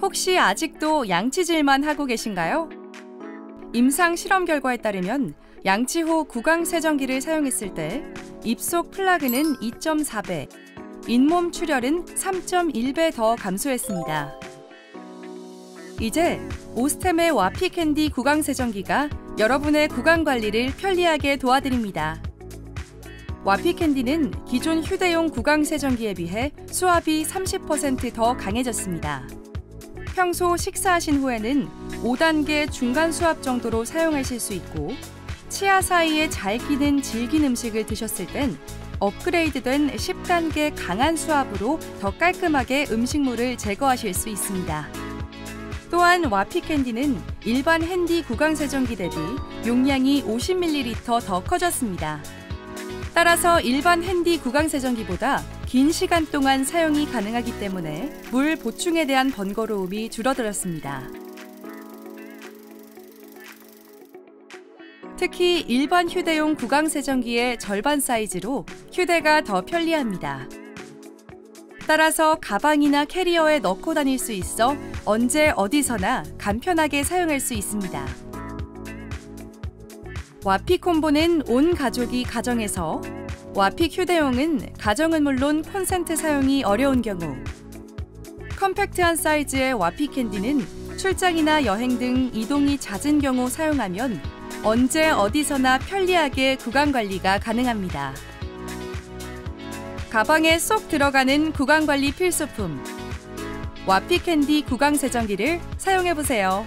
혹시 아직도 양치질만 하고 계신가요? 임상 실험 결과에 따르면 양치 후 구강 세정기를 사용했을 때 입속 플라그는 2.4배, 잇몸 출혈은 3.1배 더 감소했습니다. 이제 오스템의 와픽 핸디 구강 세정기가 여러분의 구강 관리를 편리하게 도와드립니다. 와픽 핸디는 기존 휴대용 구강 세정기에 비해 수압이 30%더 강해졌습니다. 평소 식사하신 후에는 5단계 중간 수압 정도로 사용하실 수 있고 치아 사이에 잘 끼는 질긴 음식을 드셨을 땐 업그레이드된 10단계 강한 수압으로 더 깔끔하게 음식물을 제거하실 수 있습니다. 또한 와피 캔디는 일반 핸디 구강 세정기 대비 용량이 50ml 더 커졌습니다. 따라서 일반 핸디 구강 세정기보다 긴 시간 동안 사용이 가능하기 때문에 물 보충에 대한 번거로움이 줄어들었습니다. 특히 일반 휴대용 구강 세정기의 절반 사이즈로 휴대가 더 편리합니다. 따라서 가방이나 캐리어에 넣고 다닐 수 있어 언제 어디서나 간편하게 사용할 수 있습니다. 와피 콤보는 온 가족이 가정에서 와픽 휴대용은 가정은 물론 콘센트 사용이 어려운 경우 컴팩트한 사이즈의 와픽 핸디는 출장이나 여행 등 이동이 잦은 경우 사용하면 언제 어디서나 편리하게 구강 관리가 가능합니다. 가방에 쏙 들어가는 구강 관리 필수품 와픽 핸디 구강 세정기를 사용해 보세요.